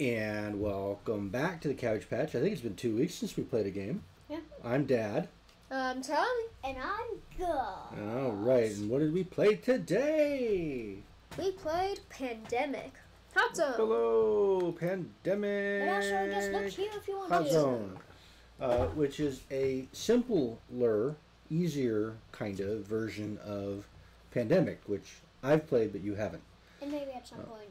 And welcome back to the Cabbage Patch. I think it's been two weeks since we played a game. Yeah. I'm Dad. I'm Tom, And I'm good. All right, and what did we play today? we played Pandemic. Hot Zone. Hello, Pandemic. But also, just look here if you want Hot to. Zone, uh, which is a simpler, easier kind of version of Pandemic, which I've played but you haven't. And maybe at some point.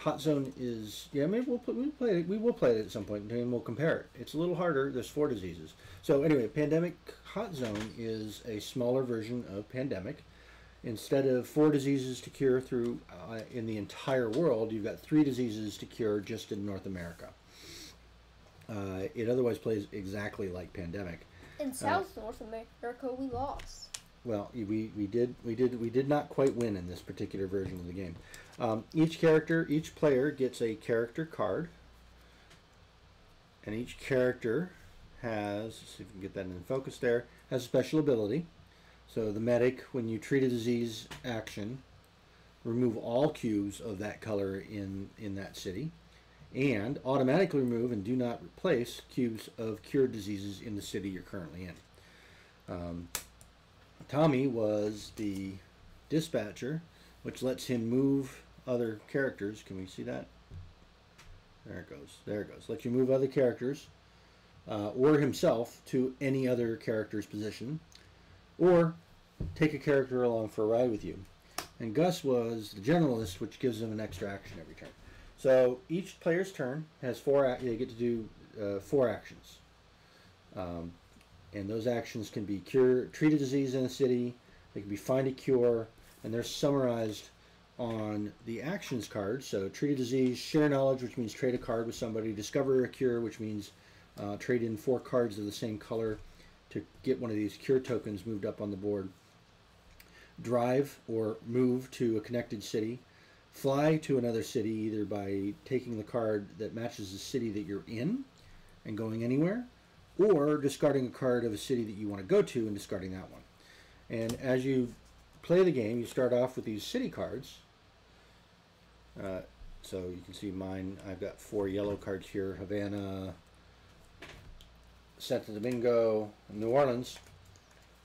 Hot Zone is yeah maybe we'll put, we'll play it we will play it at some point and we'll compare it. It's a little harder. There's four diseases. So anyway, Pandemic Hot Zone is a smaller version of Pandemic. Instead of four diseases to cure through uh, in the entire world, you've got three diseases to cure just in North America. Uh, it otherwise plays exactly like Pandemic. In South North America, we lost. Well, we, we did we did we did not quite win in this particular version of the game. Um, each character, each player gets a character card, and each character has. Let's see if we can get that in focus. There has a special ability. So the medic, when you treat a disease action, remove all cubes of that color in in that city, and automatically remove and do not replace cubes of cured diseases in the city you're currently in. Um, Tommy was the dispatcher, which lets him move other characters. Can we see that? There it goes. There it goes. Let you move other characters uh, or himself to any other character's position, or take a character along for a ride with you. And Gus was the generalist, which gives him an extra action every turn. So each player's turn has four. They get to do uh, four actions. Um, and those actions can be cure, treat a disease in a city. They can be find a cure, and they're summarized on the actions card. So treat a disease, share knowledge, which means trade a card with somebody, discover a cure, which means uh, trade in four cards of the same color to get one of these cure tokens moved up on the board. Drive or move to a connected city. Fly to another city either by taking the card that matches the city that you're in and going anywhere, or discarding a card of a city that you want to go to and discarding that one. And as you play the game, you start off with these city cards. Uh, so you can see mine. I've got four yellow cards here: Havana, Santo Domingo, New Orleans.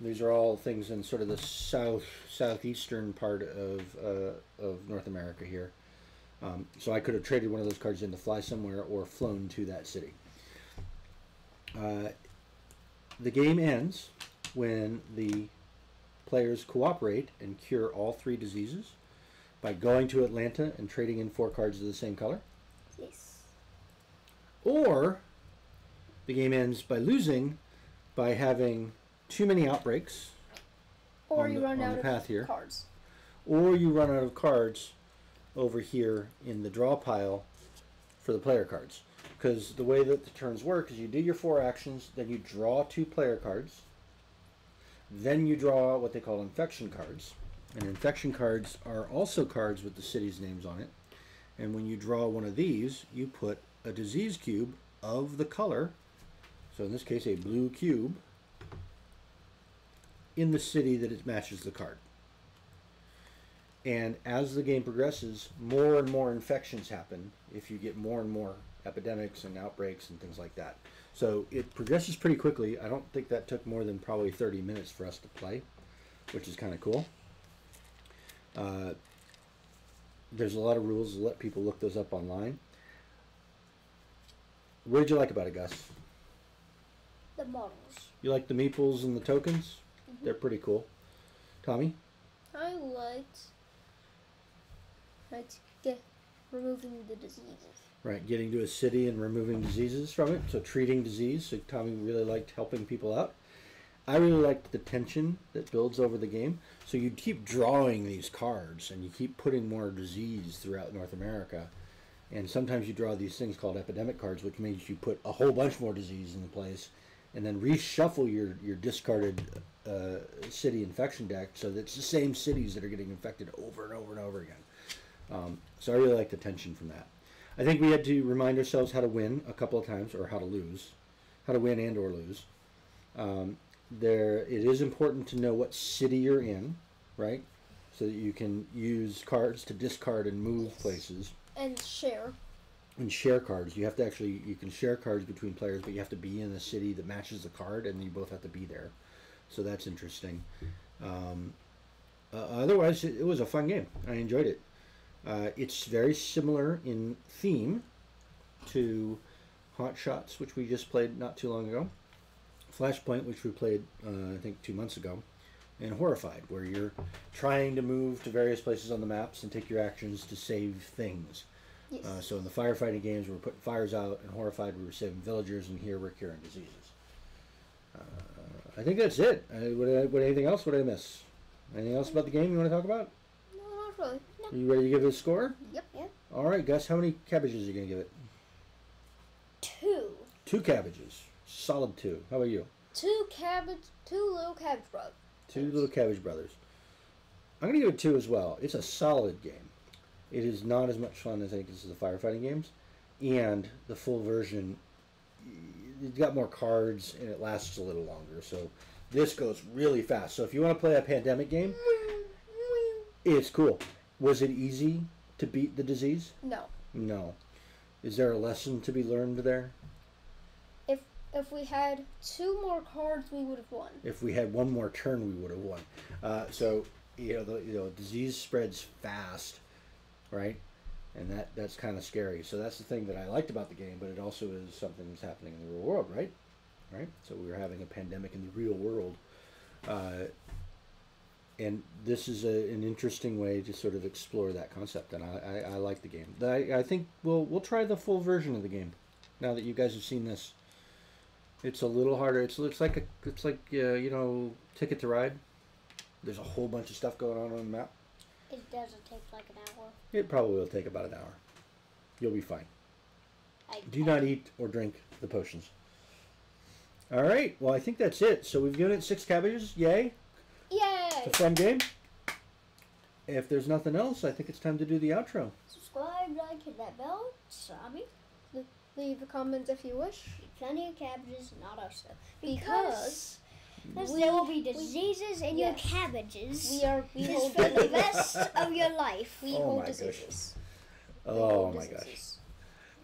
These are all things in sort of the south southeastern part of uh, of North America here. Um, so I could have traded one of those cards in to fly somewhere or flown to that city. Uh, the game ends when the players cooperate and cure all three diseases by going to Atlanta and trading in four cards of the same color. Yes. Or the game ends by losing by having too many outbreaks, Or On you the- run on out the of here. cards. or you run out of cards over here in the draw pile for the player cards. Because the way that the turns work is you do your four actions, then you draw two player cards, then you draw what they call infection cards. And infection cards are also cards with the city's names on it. And when you draw one of these, you put a disease cube of the color, so in this case a blue cube, in the city that it matches the card. And as the game progresses, more and more infections happen if you get more and more epidemics and outbreaks and things like that. So it progresses pretty quickly. I don't think that took more than probably 30 minutes for us to play, which is kind of cool. Uh, there's a lot of rules. Let people look those up online. What did you like about it, Gus? The models. You like the meeples and the tokens? They're pretty cool. Tommy? I liked. Liked get removing the diseases. Right, getting to a city and removing diseases from it. So treating disease. So Tommy really liked helping people out. I really liked the tension that builds over the game. So you keep drawing these cards and you keep putting more disease throughout North America. And sometimes you draw these things called epidemic cards, which means you put a whole bunch more disease in the place and then reshuffle your, your discarded uh, city infection deck so that it's the same cities that are getting infected over and over and over again. Um, so I really like the tension from that. I think we had to remind ourselves how to win a couple of times, or how to lose, how to win and or lose. Um, there, it is important to know what city you're in, right? So that you can use cards to discard and move Yes. places. And share. and share cards. You have to actually you can share cards between players, but you have to be in the city that matches the card, and you both have to be there. So that's interesting. Um, uh, otherwise, it, it was a fun game. I enjoyed it. Uh, it's very similar in theme to Hot Shots, which we just played not too long ago. Flashpoint, which we played uh, I think two months ago, and Horrified, where you're trying to move to various places on the maps and take your actions to save things. Yes. Uh, so in the firefighting games, we were putting fires out, and horrified, we were saving villagers, and here we're curing diseases. Uh, I think that's it. Uh, what, what anything else? What did I miss? Anything else about the game you want to talk about? no, not really. Are you ready to give it a score? Yep. All right, Gus. How many cabbages are you gonna give it? Two. Two cabbages. Solid two. How about you? Two cabbage, two little cabbage brothers. Two little cabbage brothers. I'm gonna give it two as well. It's a solid game. It is not as much fun as I think as the firefighting games, and the full version. It's got more cards and it lasts a little longer. So this goes really fast. So if you want to play a pandemic game, it's cool. Was it easy to beat the disease? No. No. Is there a lesson to be learned there? If if we had two more cards, we would have won. If we had one more turn, we would have won. Uh, so you know, the, you know, disease spreads fast, right? And that that's kind of scary. So that's the thing that I liked about the game, but it also is something that's happening in the real world, right? Right. So we were having a pandemic in the real world, uh, and this is a, an interesting way to sort of explore that concept. And I, I, I like the game. I, I think we'll we'll try the full version of the game now that you guys have seen this. It's a little harder. It's it's like a it's like uh, you know Ticket to Ride. There's a whole bunch of stuff going on on the map. It doesn't take like an hour. It probably will take about an hour. You'll be fine. I, Do not eat or drink the potions. All right. Well, I think that's it. So we've given it six cabbages. Yay! Yay! It's a fun game. If there's nothing else, I think it's time to do the outro. Subscribe, like, hit that bell. Sammy. Leave a comment if you wish. Plenty of cabbages, not our stuff. Because Because we- there will be we- diseases in your cabbages. we are we Just hold for the diseases. rest of your life. We Oh hold my gosh. Oh we Oh hold my gosh.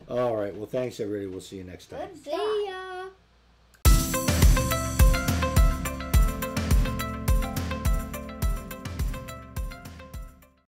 All right. Well, thanks everybody. We'll see you next time. Goodbye. See ya.